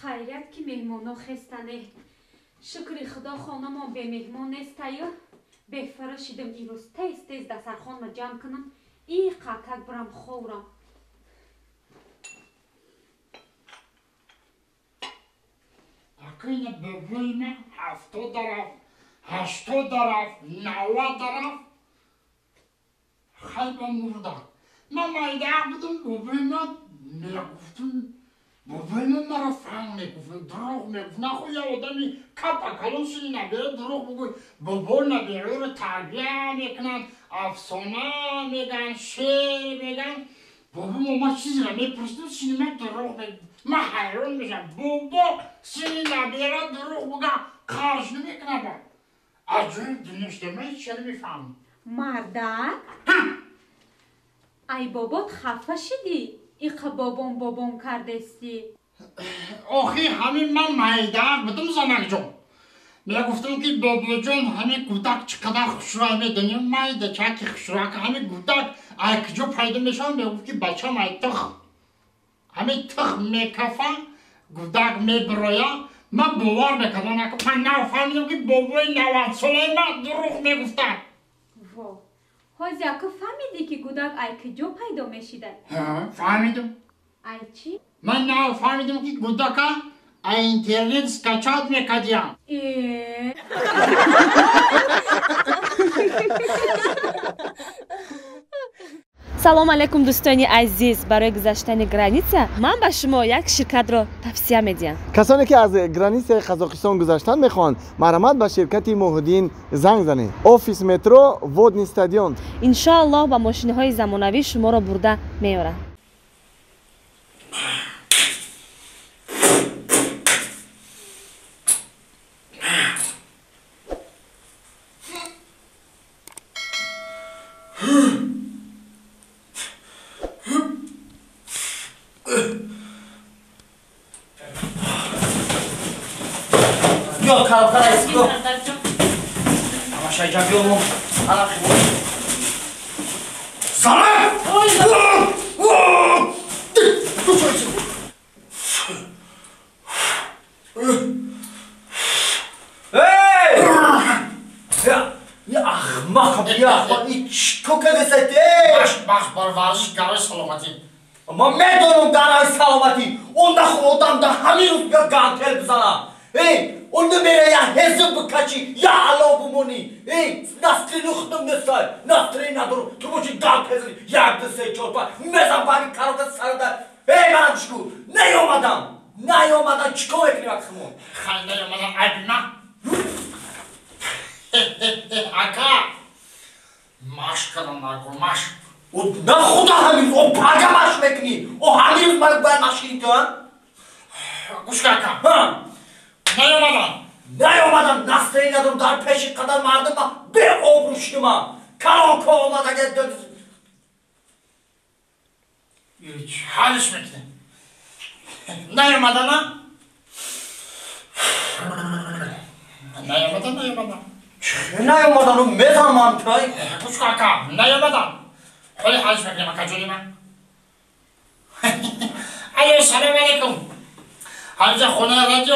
хайрят ки меҳмоно хестане шукри худо хонамон бемеҳмон нестаю бефара шидам ирӯз тез тез дастархонма ҷамъ кунам и қакак бирам ховрам акина бубӯйма ҳафтод дарафт ҳаштод дарафт навад дарафт хайба мурда ман майдаақ будам бубӯйма мегуфтум ولم مرا فهم می‌کنم دروغ می‌گفت نخو یه آدمی کپا کلوشی نبیره دروغ بگوی بابا نبیره رو تربیه می‌کنن افسانه میگن شعر میگن بابا ماما چیزی رو می‌پرسیم سینما دروغ بگم من حیران میشم بابا سینی نبیره دروغ بگم قرض نمی‌کنه با عجب دنشته من چرا میفهم مردک ای بابات خفه شدی بابام بابام کردستی؟ آخی همین من مایده. بدم زنگ جون من گفتم که بابا جون همین گودک چقدر خوش را میدنی یعنی مایده چکی خوش را که همین گودک اکجو پیدا میشن می‌گفت که بچه مای تخ همین تخ میکفا گودک میبرایه من باور می‌کنم من نفهمیدم که بابای نوت ساله من دروغ می‌گفتن. Ҳоз яко фаҳмидӣ ки кӯдак ай куҷо пайдо мешида фаҳмидам ай чӣ? Ман нафаҳмидам ки кӯдака ай интернет скачат мекардиям салом алайкум дӯстони азиз. Барои гузаштани граниса ман ба шумо як ширкатро тавсия медиҳам. Касоне ки аз границаи қазоқистон гузаштан мехоҳанд марҳамат ба ширкати муҳиддин занг занед офис метро водни стадион. Иншоаллоҳ ба мошинаҳои замонавӣ шуморо бурда меорад go, Carl, guys, go. Ama şey yapıyor mu? Ana şu. Sana! Hey! Ya, ya ahmak ya ahmak iç kokan eset ey! Baş baş barbarış garı salamatin. Ama medonun garı salamatin. Onda kodamda hamir gagan telbizana. Ey! Hey, onu mere ya hezib kaçı ya Allah bu moni. Hey, nastrini xudum nesay. Nastrini nadur. Tu bu ci gantel ya de se çorba. Mezan bani karada sarada. Hey bana çku. Ne yomadan? Ne yomadan çko ekni baksımı. ханда омадам айбима ака машқ кардам накун машқ O ne xuda hamir o paga maş mekni. O hamir mal ben maşkini tu ha? гӯш кар ака Ha? Dayanamadan. Dayanamadan nasıl inadım dar peşik kadar vardım bak bir obruşuma. Karon kovulmada geldi. Hiç halis mekti. Dayanamadan ha? Dayanamadan dayanamadan. Dayanamadan o mezar mantığı. Eh, kuş kaka dayanamadan. Öyle halis mekti makacılıyım ha. Alo selamünaleyküm. Hamza Kona Radyo.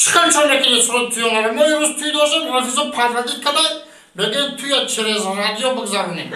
시간철내끼리 서로 투영하는 뭐 이런 스튜디오에서 그래서 바닥이 까다 내게 투여 칠해서 라디오 박사님